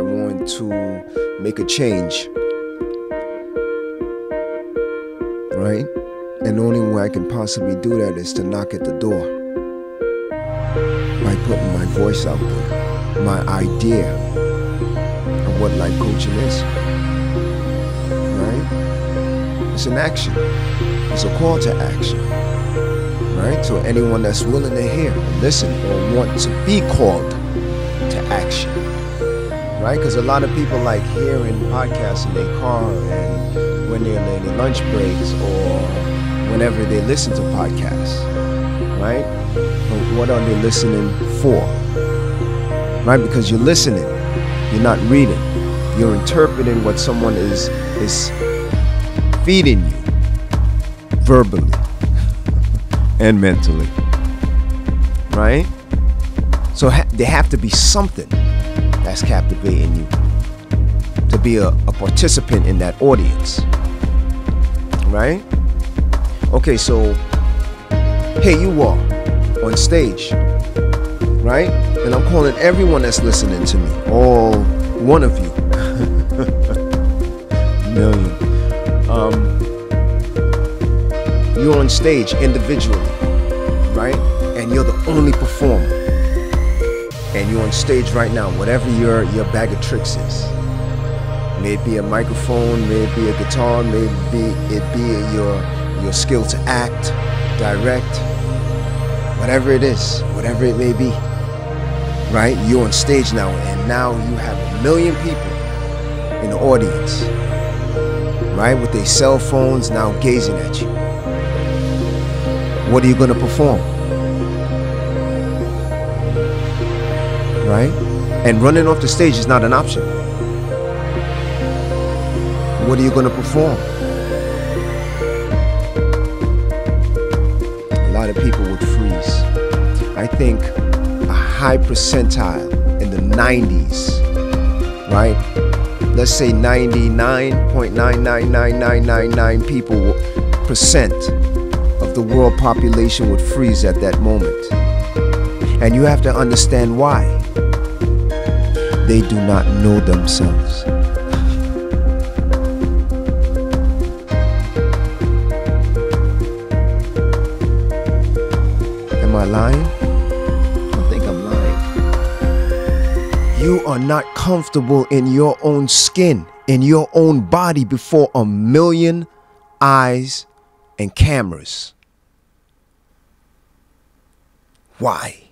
want to make a change, right? And the only way I can possibly do that is to knock at the door by putting my voice out there, my idea of what life coaching is. Right? It's an action. It's a call to action. Right? So anyone that's willing to hear, listen, or want to be called to action. Right? Because a lot of people like hearing podcasts in their car and when they're in their lunch breaks or whenever they listen to podcasts. Right? But what are they listening for? Right? Because you're listening. You're not reading. You're interpreting what someone is is feeding you verbally and mentally. Right? So ha- there have to be something that's captivating you to be a, a participant in that audience. Right? Okay, so here you are on stage, right? And I'm calling everyone that's listening to me, all one of you, million. Um, you're on stage individually, right? And you're the only performer. And you're on stage right now, whatever your, your bag of tricks is. May it be a microphone, may it be a guitar, may it be, it be your, your skill to act, direct, whatever it is, whatever it may be. Right? You're on stage now, and now you have a million people in the audience, right? With their cell phones now gazing at you. What are you going to perform? Right? And running off the stage is not an option. What are you going to perform? A lot of people would freeze. I think a high percentile in the 90s, right? Let's say 99.999999 people percent of the world population would freeze at that moment. And you have to understand why. They do not know themselves. Am I lying? I think I'm lying. You are not comfortable in your own skin, in your own body before a million eyes and cameras. Why?